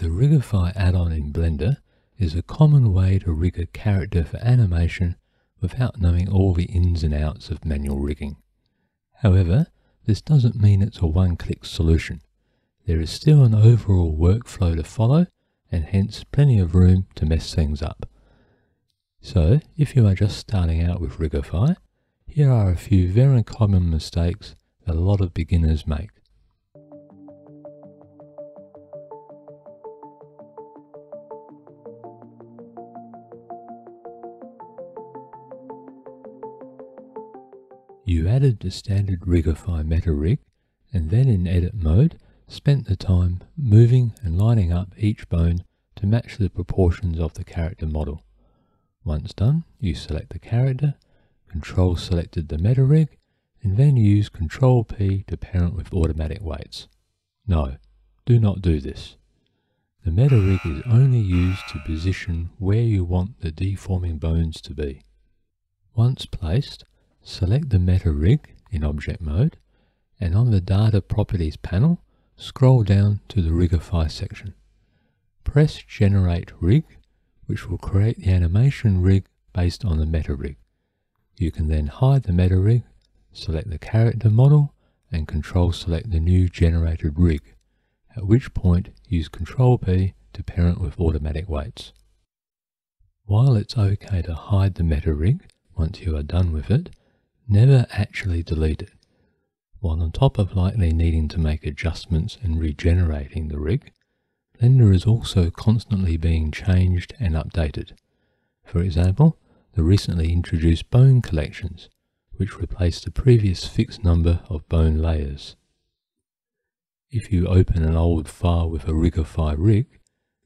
The Rigify add-on in Blender is a common way to rig a character for animation without knowing all the ins and outs of manual rigging. However, this doesn't mean it's a one-click solution. There is still an overall workflow to follow and hence plenty of room to mess things up. So, if you are just starting out with Rigify, here are a few very common mistakes that a lot of beginners make. You added the standard Rigify meta rig and then in edit mode spent the time moving and lining up each bone to match the proportions of the character model. Once done, you select the character, control selected the meta rig, and then use Control P to parent with automatic weights. No, do not do this. The meta rig is only used to position where you want the deforming bones to be. Once placed, Select the Meta Rig in object mode and on the Data Properties panel, scroll down to the Rigify section. Press Generate Rig, which will create the animation rig based on the meta rig. You can then hide the meta rig, select the character model, and control select the new generated rig, at which point use Control P to parent with automatic weights. While it's okay to hide the meta rig once you are done with it, never actually delete it. While on top of likely needing to make adjustments and regenerating the rig, Blender is also constantly being changed and updated. For example, the recently introduced bone collections, which replace the previous fixed number of bone layers. If you open an old file with a Rigify rig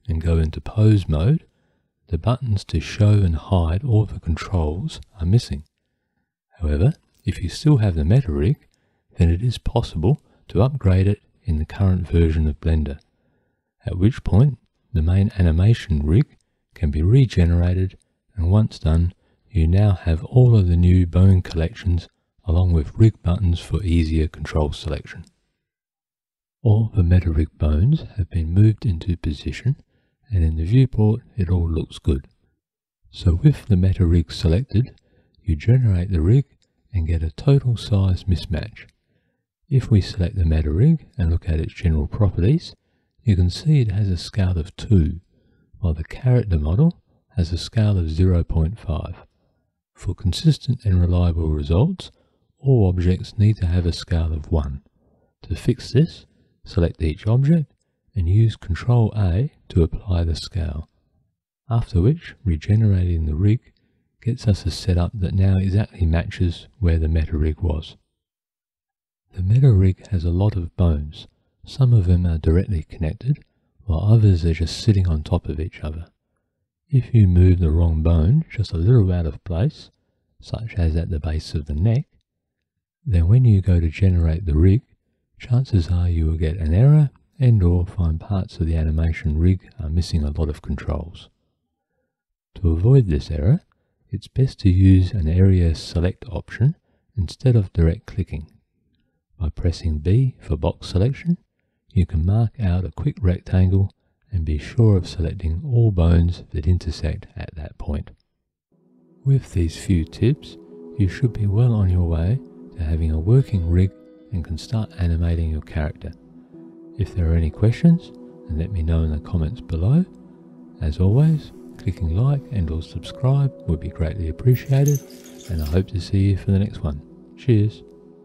and go into pose mode, the buttons to show and hide all the controls are missing. However, if you still have the meta rig, then it is possible to upgrade it in the current version of Blender, at which point the main animation rig can be regenerated and once done you now have all of the new bone collections along with rig buttons for easier control selection. All the meta rig bones have been moved into position and in the viewport it all looks good. So with the meta rig selected, you generate the rig and get a total size mismatch. If we select the meta rig and look at its general properties, you can see it has a scale of 2, while the character model has a scale of 0.5. For consistent and reliable results, all objects need to have a scale of 1. To fix this, select each object and use Ctrl A to apply the scale, after which regenerating the rig gets us a setup that now exactly matches where the meta rig was. The meta rig has a lot of bones. Some of them are directly connected, while others are just sitting on top of each other. If you move the wrong bone just a little out of place, such as at the base of the neck, then when you go to generate the rig, chances are you will get an error and or find parts of the animation rig are missing a lot of controls. To avoid this error, it's best to use an area select option instead of direct clicking. By pressing B for box selection, you can mark out a quick rectangle and be sure of selecting all bones that intersect at that point. With these few tips, you should be well on your way to having a working rig and can start animating your character. If there are any questions, then let me know in the comments below. As always, Clicking like and or subscribe would be greatly appreciated and I hope to see you for the next one. Cheers.